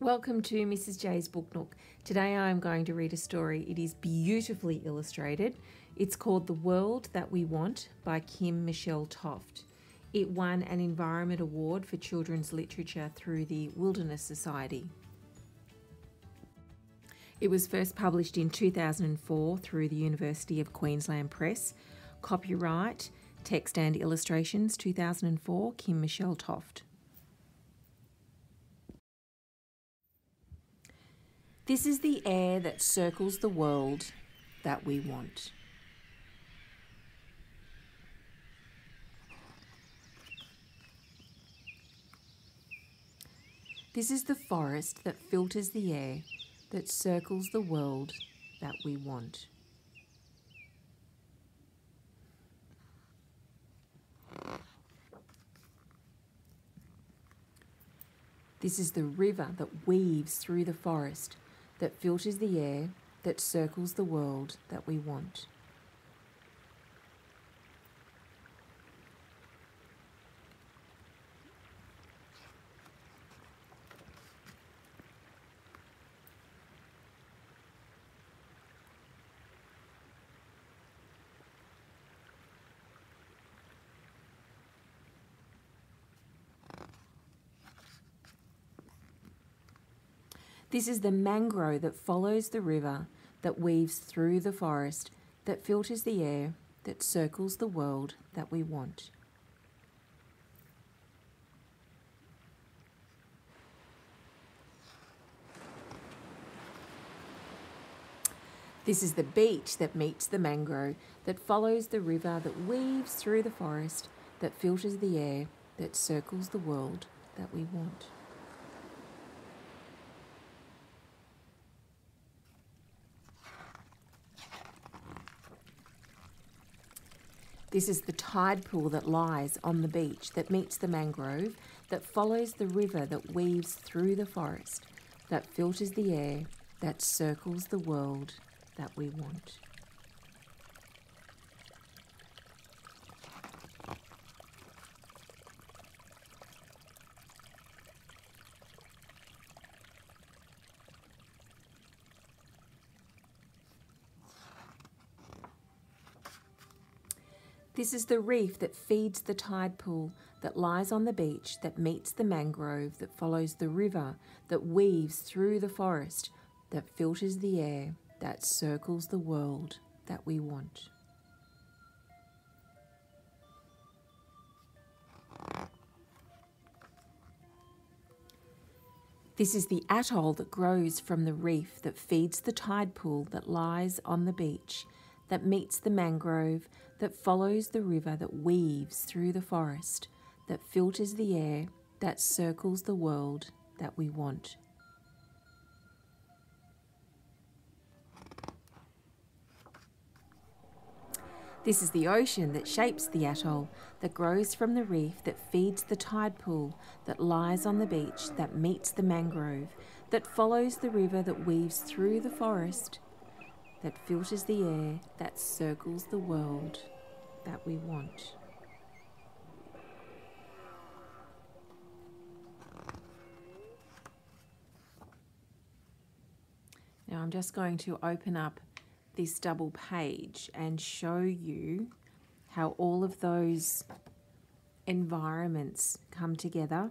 Welcome to Mrs. J's Book Nook. Today I am going to read a story. It is beautifully illustrated. It's called The World That We Want by Kim Michelle Toft. It won an Environment Award for Children's Literature through the Wilderness Society. It was first published in 2004 through the University of Queensland Press. Copyright, text and illustrations 2004, Kim Michelle Toft. This is the air that circles the world that we want. This is the forest that filters the air that circles the world that we want. This is the river that weaves through the forest, that filters the air, that circles the world that we want. This is the mangrove that follows the river, that weaves through the forest, that filters the air, that circles the world that we want. This is the beach that meets the mangrove, that follows the river, that weaves through the forest, that filters the air, that circles the world that we want. This is the tide pool that lies on the beach, that meets the mangrove, that follows the river, that weaves through the forest, that filters the air, that circles the world that we want. This is the reef that feeds the tide pool, that lies on the beach, that meets the mangrove, that follows the river, that weaves through the forest, that filters the air, that circles the world that we want. This is the atoll that grows from the reef that feeds the tide pool that lies on the beach, that meets the mangrove, that follows the river, that weaves through the forest, that filters the air, that circles the world that we want. This is the ocean that shapes the atoll, that grows from the reef, that feeds the tide pool, that lies on the beach, that meets the mangrove, that follows the river, that weaves through the forest, that filters the air, that circles the world that we want. Now I'm just going to open up this double page and show you how all of those environments come together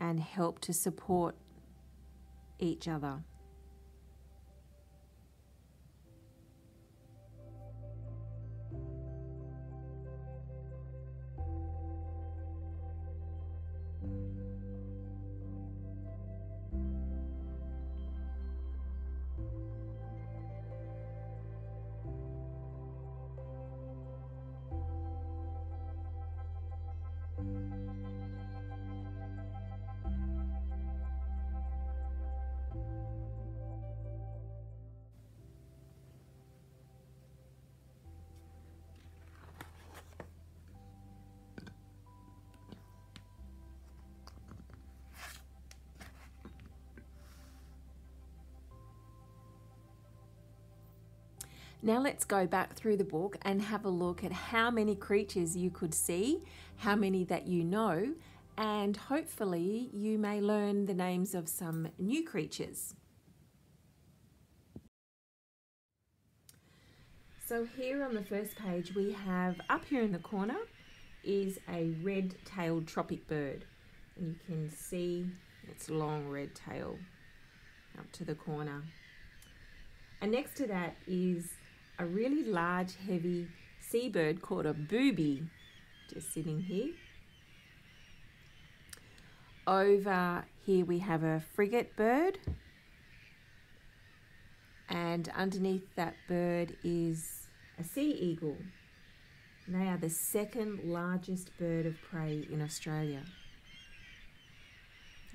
and help to support each other. Now let's go back through the book and have a look at how many creatures you could see, how many that you know, and hopefully you may learn the names of some new creatures. So here on the first page we have up here in the corner is a red-tailed tropic bird and you can see its long red tail up to the corner. And next to that is a really large heavy seabird called a booby just sitting here. Over here we have a frigate bird and underneath that bird is a sea eagle. They are the second largest bird of prey in Australia.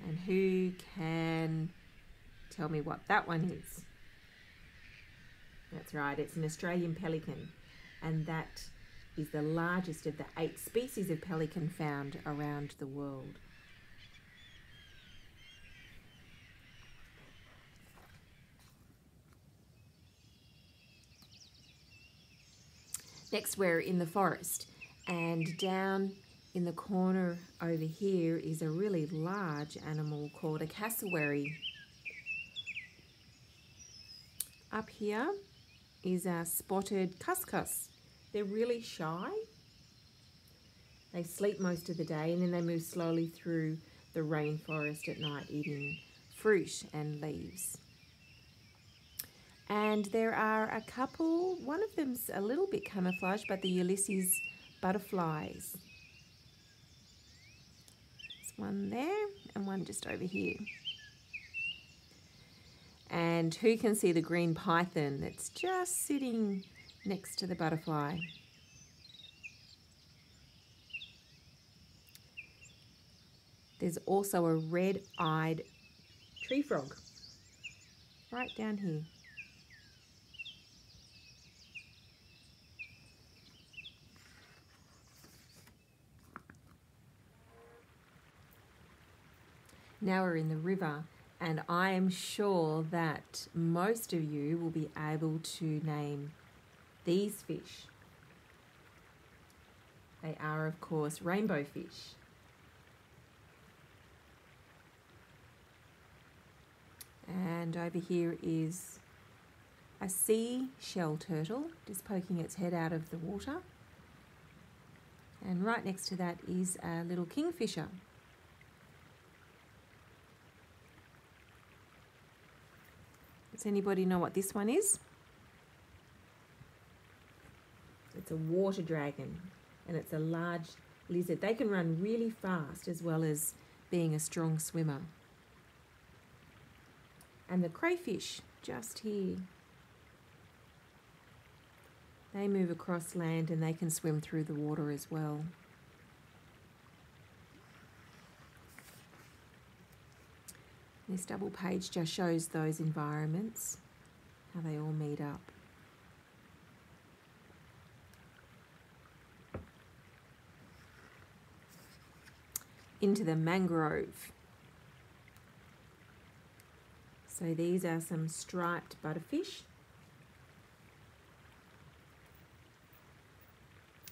And who can tell me what that one is? That's right, it's an Australian pelican, and that is the largest of the eight species of pelican found around the world. Next, we're in the forest, and down in the corner over here is a really large animal called a cassowary. Up here is our spotted cuscus. They're really shy. They sleep most of the day and then they move slowly through the rainforest at night eating fruit and leaves. And there are a couple, one of them's a little bit camouflaged, but the Ulysses butterflies. There's one there and one just over here. And who can see the green python that's just sitting next to the butterfly? There's also a red-eyed tree frog right down here. Now we're in the river, and I am sure that most of you will be able to name these fish. They are, of course, rainbow fish. And over here is a saw shell turtle just poking its head out of the water. And right next to that is a little kingfisher. Does anybody know what this one is? It's a water dragon and it's a large lizard. They can run really fast as well as being a strong swimmer. And the crayfish just here. They move across land and they can swim through the water as well. This double page just shows those environments, how they all meet up. Into the mangrove. So these are some striped butterfish.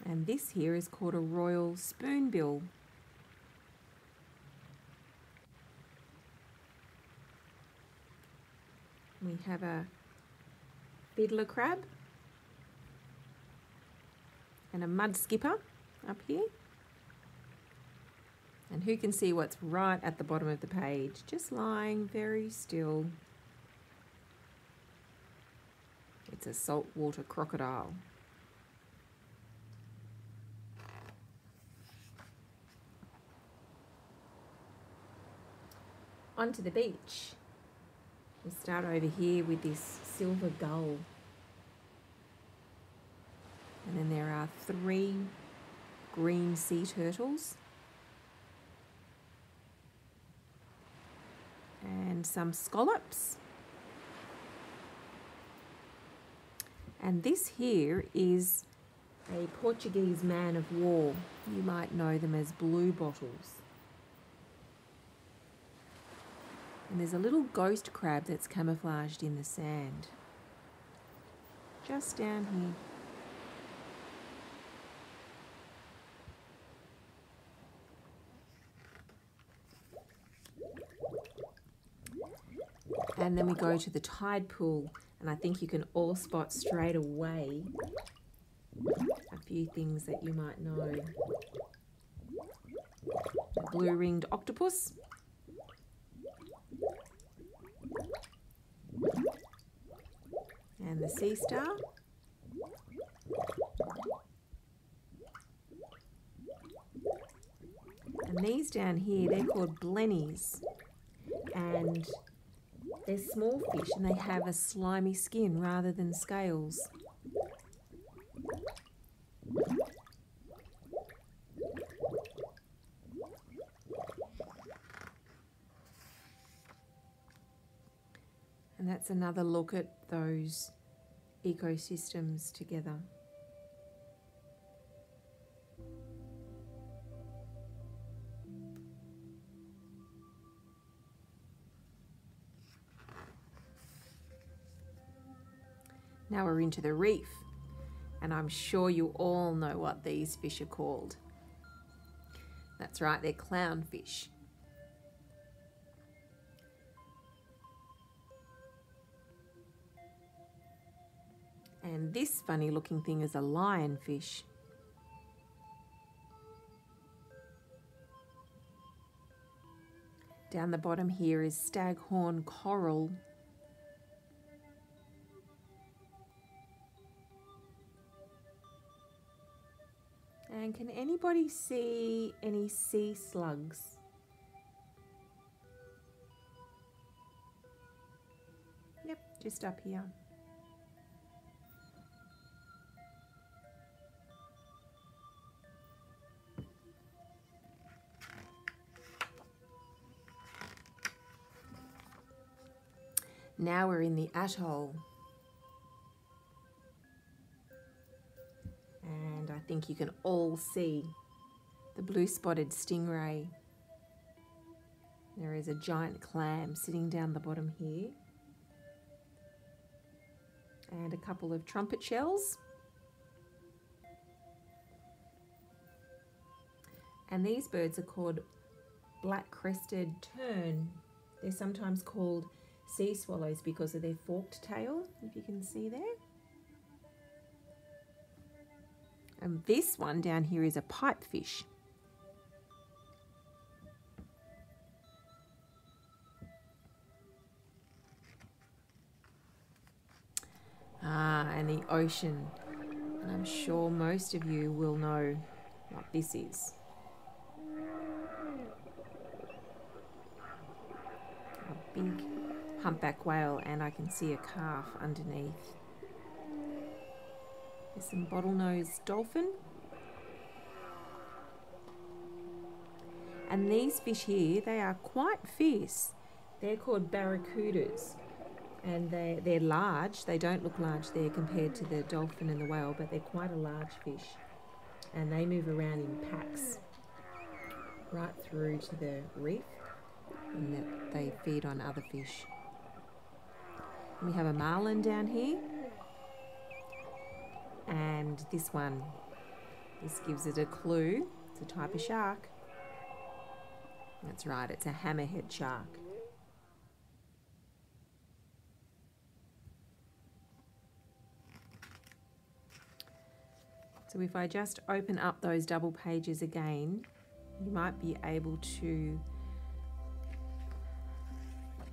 And this here is called a royal spoonbill. We have a fiddler crab and a mud skipper up here. And who can see what's right at the bottom of the page? Just lying very still. It's a saltwater crocodile. Onto the beach. We start over here with this silver gull. And then there are three green sea turtles. And some scallops. And this here is a Portuguese man of war. You might know them as blue bottles. and there's a little ghost crab that's camouflaged in the sand. Just down here. And then we go to the tide pool, and I think you can all spot straight away a few things that you might know. Blue ringed octopus, sea star. And these down here, they're called blennies. And they're small fish and they have a slimy skin rather than scales. And that's another look at those ecosystems together. Now we're into the reef, and I'm sure you all know what these fish are called. That's right, they're clownfish. And this funny looking thing is a lionfish. Down the bottom here is staghorn coral. And can anybody see any sea slugs? Yep, just up here. Now we're in the atoll. And I think you can all see the blue spotted stingray. There is a giant clam sitting down the bottom here. And a couple of trumpet shells. And these birds are called black crested tern. They're sometimes called sea swallows because of their forked tail, if you can see there. And this one down here is a pipefish. Ah, and the ocean. And I'm sure most of you will know what this is. A big humpback whale and I can see a calf underneath. There's some bottlenose dolphin. And these fish here, they are quite fierce. They're called barracudas. And they, they're large. They don't look large there compared to the dolphin and the whale, but they're quite a large fish. And they move around in packs right through to the reef and they feed on other fish. We have a marlin down here. And this one, this gives it a clue. It's a type of shark. That's right, it's a hammerhead shark. So if I just open up those double pages again, you might be able to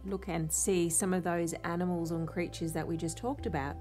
look and see some of those animals and creatures that we just talked about.